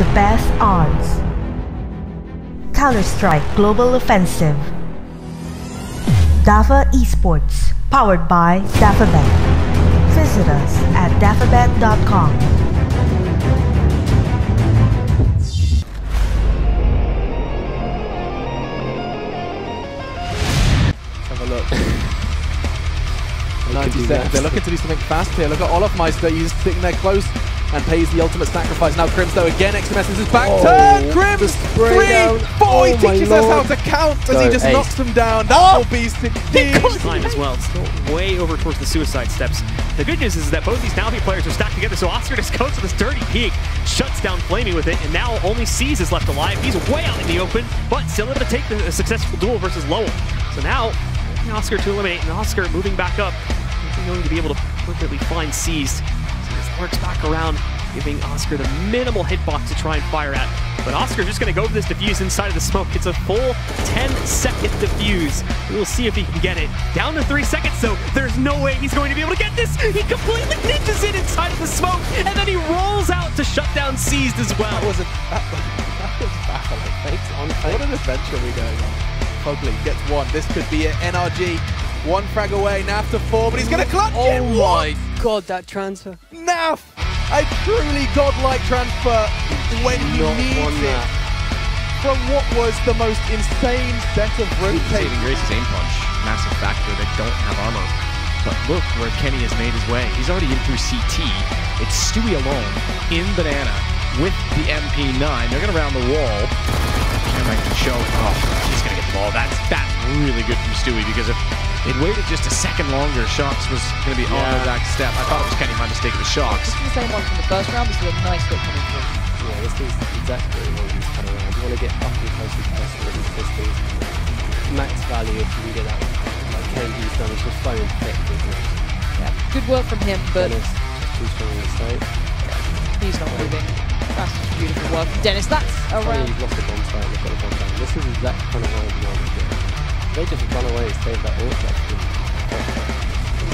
the best odds. Counter-Strike Global Offensive. DAFA Esports, powered by DAFABet. Visit us at dafabet.com. Have a look. 90 seconds. They're looking to do something fast here. Look at Olafmeister. He's sitting there close and pays the ultimate sacrifice. Now Krimz though again. XMS is back Oh, turn. Krimz three, down. four. Oh he my teaches us how to count as Go, he just ace. knocks them down. That will be indeed. time as well. Still way over towards the suicide steps. The good news is that both these Navi players are stacked together, so oskar just goes to this dirty peak, shuts down flamie with it, and now only Seized is left alive. He's way out in the open, but still able to take the a successful duel versus Lowell. So now, oskar to eliminate, and oskar moving back up. He's going to be able to appropriately find Seized. So this works back around, giving oskar the minimal hitbox to try and fire at. But oskar's just going to go for this defuse inside of the smoke. It's a full 10 second defuse. We'll see if he can get it. Down to three seconds, though. There's no way he's going to be able to get this. He completely ninjas it inside of the smoke, and then he rolls out to shut down Seized as well. That was a that, that was baffling. Fakes on What an adventure we're going on. Fugly gets one. This could be it. NRG one frag away. Naf to four, but he's going to clutch oh it. Oh What? my god, that transfer. Naf! A truly godlike transfer when he Not needs it that. from what was the most insane set of rotating. Saving Grace's aim punch, massive factor. They don't have armor. But look where Kenny has made his way. He's already in through CT. It's Stewie alone in Banana with the MP9. They're going to round the wall. And I can show. Oh, he's going to get the ball. That's that's really good from Stewie because if it waited just a second longer, shox was going to be on the back step. I thought it was Kenny. My mistake. It was shox. This is the same one from the first round. This is a nice hit coming through. Yeah, this is exactly what you kind of around. You want to get up and close to the person with these pistols. Max value if you can get that. Like KMG's done, it's just so effective. Yeah, good work from him, but Dennis, just too strong in the site. he's not moving. That's just beautiful work from Dennis. That's a Funny round. you've lost the bomb site, you've got a bomb down. This is exact kind of round you want to get. They just run away and save that ult. That's been perfect.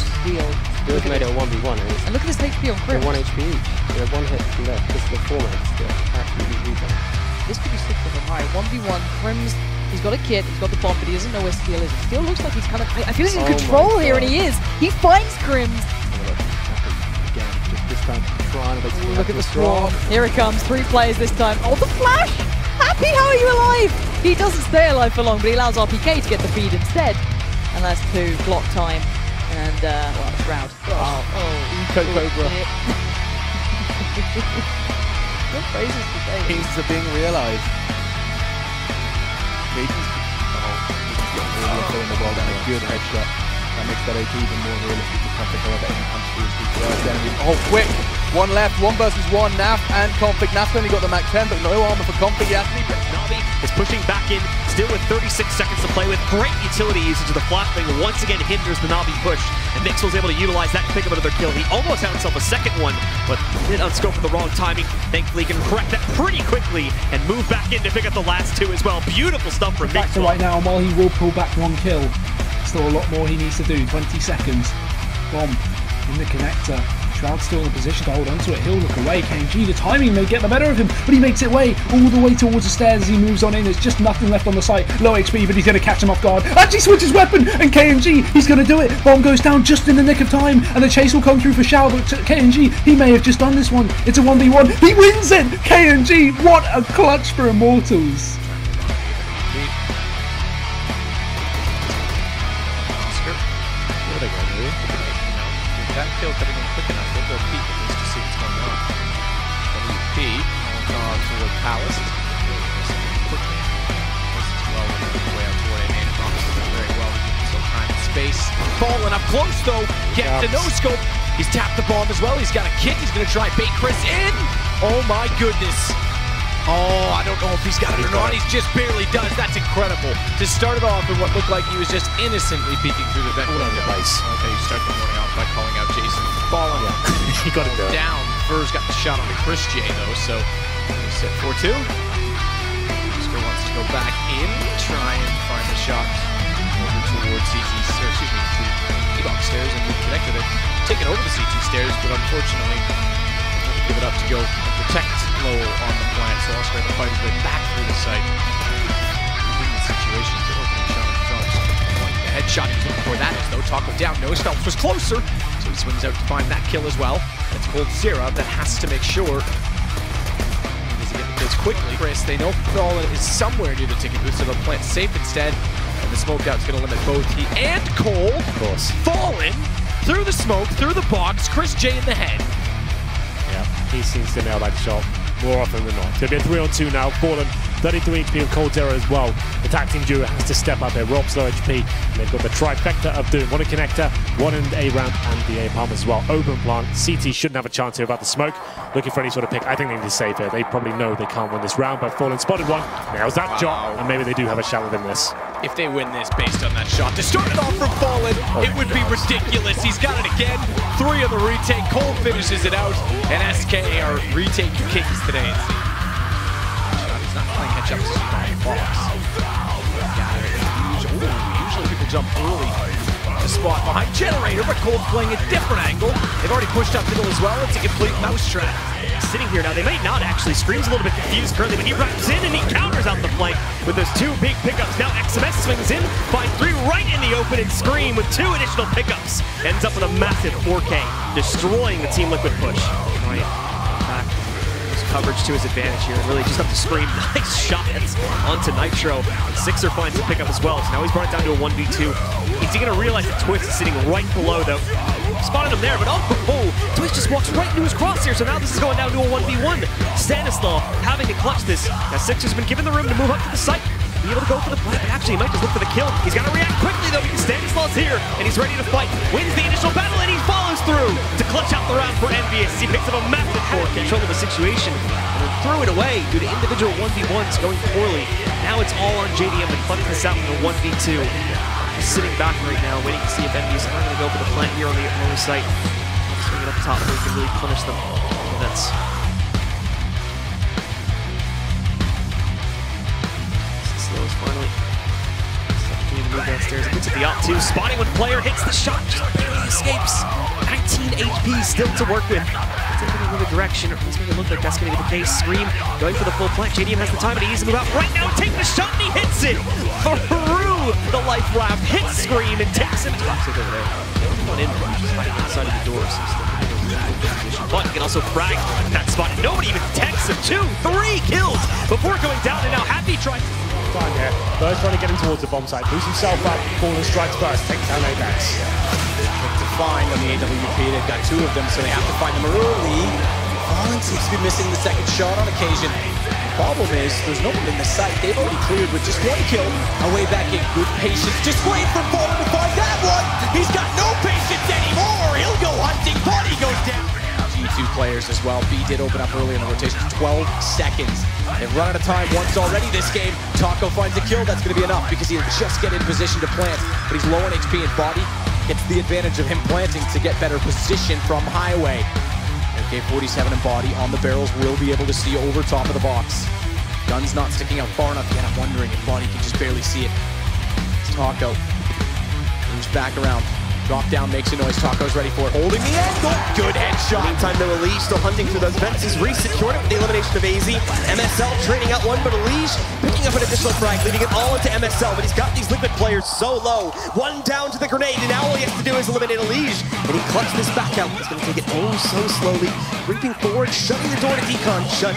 Steal. They've made it a 1v1 and it's And look at this HP on they're 1 HP each. They're 1 hit left. This is the format. They're absolutely rebound. This could be sick for him. Alright, 1v1. Krimz, he's got a kit, he's got the bomb, but he doesn't know where Steel is. Steel looks like he's kind of, I feel he's in Oh control here, and he is. He finds Krimz. Look. Happen again. Just this time trying to basically Look have at the swarm. Here it comes. Three players this time. Oh, the flash! Happy, how are you alive? He doesn't stay alive for long, but he allows RPK to get the feed instead. And that's two. Block time. And, uh, well, Shroud. Oh, oh. Eco Cobra. What phrases to say? Things are being realised. Cage's oh, he's got all the info in the world and a good headshot. That makes that AK even more realistic to conflict however any punch through his PTR. Enemy. Oh, quick! One left, one versus one. Naf and Conflict. Naf's only got the Mac 10, but no armor for Conflict. He actually Navi is pushing back in, still with 36 seconds to play with. Great utility usage of the flashbang once again hinders the Navi push. And Mixwell's able to utilize that to pick up another kill. He almost had himself a second one, but did unscope for the wrong timing. Thankfully, he can correct that pretty quickly and move back in to pick up the last two as well. Beautiful stuff from factor Mixel. right now, and while he will pull back one kill, still a lot more he needs to do. 20 seconds. Bomb in the connector. Shroud still in a position to hold onto it. He'll look away. KMG, the timing may get the better of him, but he makes it way all the way towards the stairs as he moves on in. There's just nothing left on the site. Low HP, but he's going to catch him off guard. Actually switches weapon, and KMG, he's going to do it. Bomb goes down just in the nick of time, and the chase will come through for Shao, but KMG, he may have just done this one. It's a 1v1. He wins it! KMG, what a clutch for Immortals. Oscar. What are they going to do? That coming up close though. Get the no scope. He's tapped the bomb as well. He's got a kick. He's going to try bait Chris in. Oh my goodness. Oh, I don't know if he's got it or not. He's just barely does. That's incredible. To start it off with what looked like he was just innocently peeking through the vent window. Okay, you start the morning off by calling out Jason Falling. Fallen. he got it down. fer's got the shot on the chrisJ though, so he's set 4-2. oskar wants to go back in, try and find the shot over towards or excuse me, to D-box stairs, and we've connected it. Taken over the CT stairs, but unfortunately, give it up to go into protect low on the plant, so oskar had to fight his way back through the site. The situation, good opening shot Phelps. The headshot, he's looking for that as though Taco down, knows Phelps was closer, so he swings out to find that kill as well. It's called Zera that has to make sure does he get the kills quickly. Chris, they know Fallen is somewhere near the ticket booth, so they'll plant safe instead. Smoke out's going to limit both he and Cole. Of course. Fallen through the smoke, through the box, chrisJ in the head. Yeah, he seems to nail that shot more often than not. To be a 3 on 2 now. Fallen 33 HP coldzera as well. The tag team duo has to step up there. Rob's low HP. And they've got the trifecta of doing one in connector, one in A ramp, and the A palm as well. Open plant. CT shouldn't have a chance here about the smoke. Looking for any sort of pick. I think they need to save here. They probably know they can't win this round, but Fallen spotted one. Nails that shot, and maybe they do have a shot within this. If they win this based on that shot, to start it off from Fallen, it would be ridiculous. He's got it again. Three on the retake. Cole finishes it out, and SK are retaking kings today. seems. Not playing catch up. Brian Fox. Usually, people jump early to spot behind Generator, but Cole's playing a different angle. They've already pushed up middle as well. It's a complete mousetrap. Sitting here now, they may not actually. Scream's a little bit confused currently, but he runs in and he counters out the flank with those two big pickups. Now XMS swings in, finds three right in the open, and Scream with two additional pickups ends up with a massive 4K, destroying the Team Liquid push. His coverage to his advantage here, really just up to Scream. Nice shots onto Nitro. Sixer finds the pickup as well, so now he's brought it down to a 1v2. Is he going to realize that Twistzz is sitting right below, though? Spotted him there, but oh, oh, Twistzz just walks right into his crosshair, so now this is going down to a 1v1. Stanislaw having to clutch this. Now Sixer's been given the room to move up to the site, be able to go for the plant, but actually he might just look for the kill. He's got to react quickly, though, because Stanislaw's here, and he's ready to fight. Wins the initial battle, and he follows through to clutch out the round for EnVyUs. He picks up a massive four control of the situation, and then threw it away due to individual 1v1s going poorly. Now it's all on JDM to clutch this out in a 1v2. Sitting back right now, waiting to see if EnVyUs are going to go for the plant here on the lower site. Swing it up top so he can really punish them. That's Slow is finally opportunity to move downstairs. He gets the op two, spotting when player hits the shot, just barely escapes. 19 HP still to work with. Taking another direction, or at least make it look like that's going to be the case. Scream going for the full plant. JDM has the time, to move out right now. Take the shot, and he hits it through the life raft. Hits Scream and takes him. Drops it over there. One in, just hiding inside of the door, so still in a really good position. But he can also frag that spot. Nobody even detects him. Two, three kills before going down, and now Happy tries. Time here. Bird's trying to get him towards the bomb site. Boosts himself up. Fallen strikes first. Takes down Apex. to find on the AWP. They've got two of them, so they have to find them early. Fallen seems to be missing the second shot on occasion. Problem is, there's no one in the site. They've already cleared with just one kill. Away back in good patience. Just wait for Fallen to find that one. He's got no patience anymore. He'll go hunting. Bodyy goes down. G2 players as well. B did open up early in the rotation. 12 seconds. They've run out of time once already this game. Taco finds a kill. That's going to be enough because he'll just get in position to plant. But he's low on HP and bodyy. Gets the advantage of him planting to get better position from Highway. AK-47 and bodyy on the barrels will be able to see over top of the box. Gun's not sticking out far enough yet. I'm wondering if bodyy can just barely see it. It's Taco. Moves back around. Drop down, makes a noise. Taco's ready for it. Holding the angle. Good headshot. Meantime, though, Elige still hunting through those vents. He's re-secured it with the elimination of AZ. MSL trading out one, but Elige picking up an additional frag, leaving it all into MSL. But he's got these liquid players so low. One down to the grenade, and now all he has to do is eliminate Elige. And he clutched this back out. He's going to take it oh so slowly, creeping forward, shutting the door to Decon shut.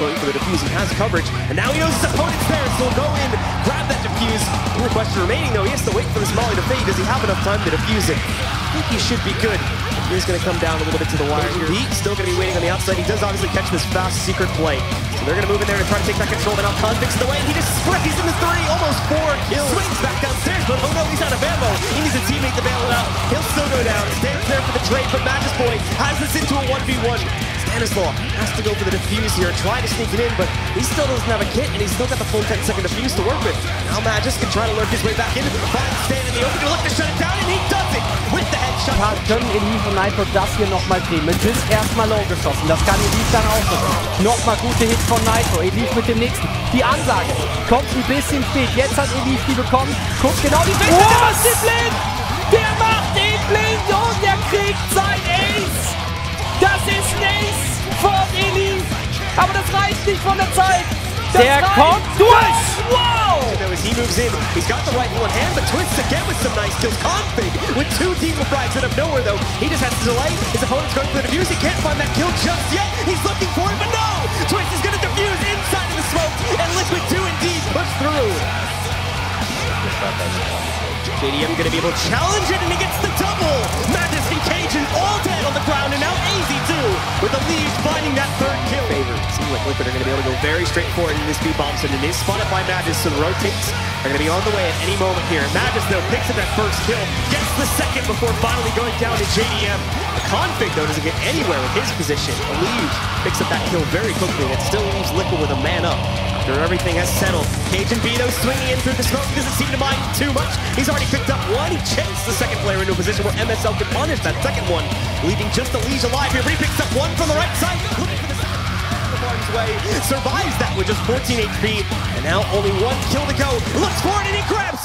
Going for the defuse. He has coverage, and now he knows his opponent's there, so he'll go in, grab that defuse. One question remaining, though. He has to wait for this Molly to fade. Does he have enough time to defuse it? I think he should be good. He's going to come down a little bit to the wire here. He's still going to be waiting on the outside. He does obviously catch this fast secret play. So they're going to move in there to try to take back control. Then now Convict's the way. He just. He's in the three. Almost four kills. Swings back downstairs, but oh no, he's out of ammo. He needs a teammate to bail it out. He'll still go down. Stands there for the trade, but Magisk Boy has this into a 1v1. Stanislaw has to go for the defuse here, try to sneak it in, but he still doesn't have a kit, and he's still got the full 10 second defuse to work with. Now Magus can try to lurk his way back in, finds Stan in the open look to shut it down, and he does it with the headshot. können Elif und Nitro das hier nochmal drehen. Mit Jizz erstmal low geschossen. Das kann Elif dann auch so. Nochmal gute Hits von Nitro. Elif mit dem nächsten. Die Ansage kommt ein bisschen spät. Jetzt hat Elif die bekommen. Guckt genau die Richtung. Der macht ihn blind. Der macht ihn blind und er kriegt sein Ace. Das ist ein Ace von Elif. reicht nicht von der Zeit. Das Der kommt durch. Wow! As he moves in, he's got the right in hand, but Twistzz again with some nice kills. k0nfig with two Diesel frags out of nowhere, though. He just has to delay. His opponent's going for the defuse. He can't find that kill just yet. He's looking for it, but no! Twistzz is going to defuse inside of the smoke, and Liquid 2 indeed push through. JDM going to be able to challenge it, and he gets the double. Madness and Cajun all dead with the lead finding that third kill. Favor. Seems like Liquid are going to be able to go very straightforward in this B bomb, so it is spotted by Madness, so the rotates are going to be on the way at any moment here. Madness, though, picks up that first kill, gets the second before finally going down to JDM. The k0nfig, though, doesn't get anywhere with his position. Believes picks up that kill very quickly, and it still leaves Liquid with a man up. After everything has settled, Cajun though, swinging in through the smoke, doesn't seem to mind too much. He's already picked up one. He chased the second player into a position where MSL could punish that second one, leaving just Elise alive here, but he picks up one from the right side. Looking for the way, survives that with just 14 HP, and now only one kill to go. Looks for it and he grabs